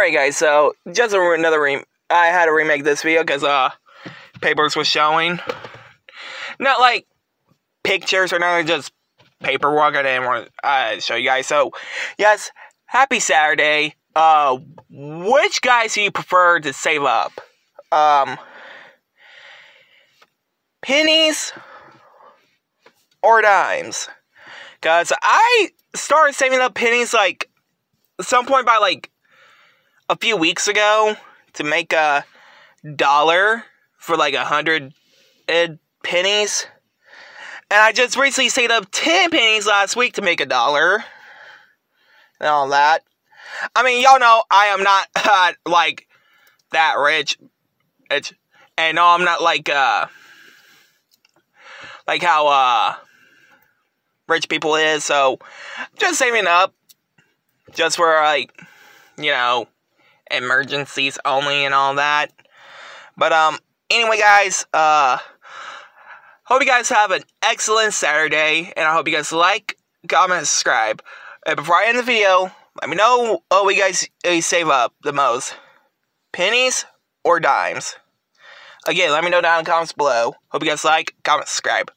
Alright guys, so just another re I had to remake this video because uh papers was showing. Not like pictures or nothing, just paperwork I didn't want to uh, show you guys. So yes, happy Saturday. Uh which guys do you prefer to save up? Um pennies or dimes? Cause I started saving up pennies like some point by like a few weeks ago to make a dollar for like a hundred pennies. And I just recently saved up 10 pennies last week to make a dollar. And all that. I mean, y'all know I am not uh, like that rich. It's, and no, I'm not like, uh, like how, uh, rich people is. So, just saving up. Just for, like, you know, emergencies only and all that. But um anyway guys, uh hope you guys have an excellent Saturday and I hope you guys like, comment, subscribe. And before I end the video, let me know what you guys save up the most. Pennies or dimes? Again, let me know down in the comments below. Hope you guys like, comment, subscribe.